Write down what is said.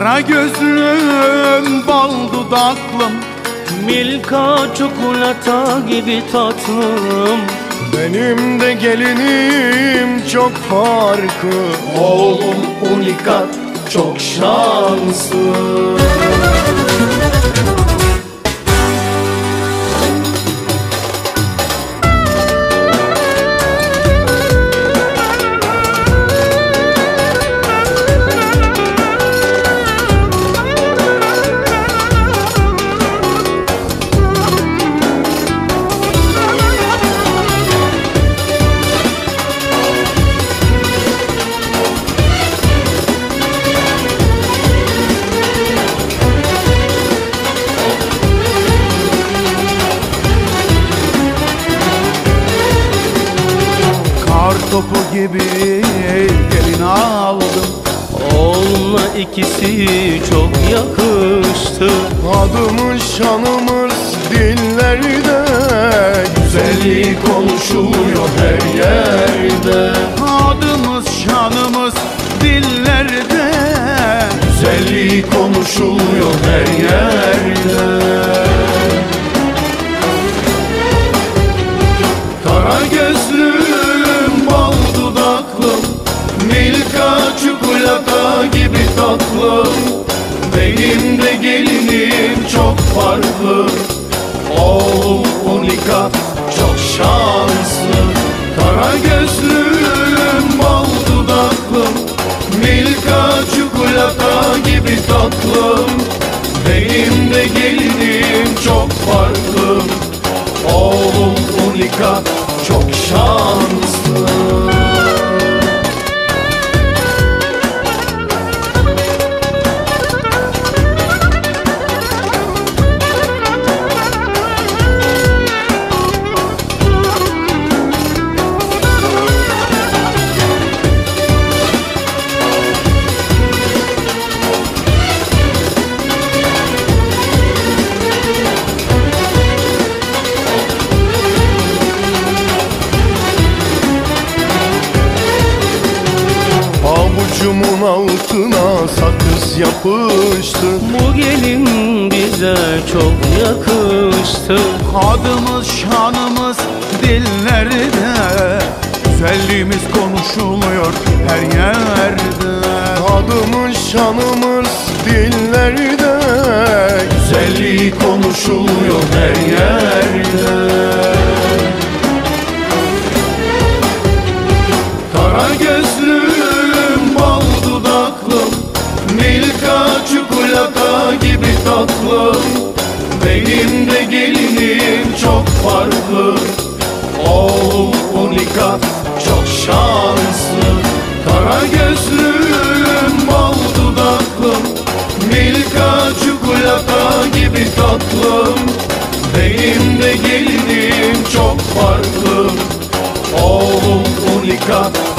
Kara gözlüm, bal dudaklım Milka çikolata gibi tatlım. Benim de gelinim çok farklı Oğlum unikat çok şanslı gibi. Gelin aldım Oğlumla ikisi çok yakıştı. Adımız şanımız dillerde. Güzelliği konuşuluyor her yerde. Adımız şanımız dillerde. Güzelliği konuşuluyor her yerde gibi tatlım Benim de gelinim çok farklı. Oğlum unikat çok şanslı. Kara gözlüm, bal dudaklım Milka çikolata gibi tatlım Benim de gelinim çok farklı. Oğlum unikat Avucumun altına sakız yapıştı. Bu gelin bize çok yakıştı. Adımız şanımız dillerde. Güzelliğimiz konuşuluyor her yerde. Adımız şanımız dillerde. Güzelliği konuşuluyor her yerde çok farklı Oğlum unikat çok şanslı. Kara gözlüm, bal dudaklım Milka çikolata gibi tatlım Benim de gelinim çok farklı. Oğlum unikat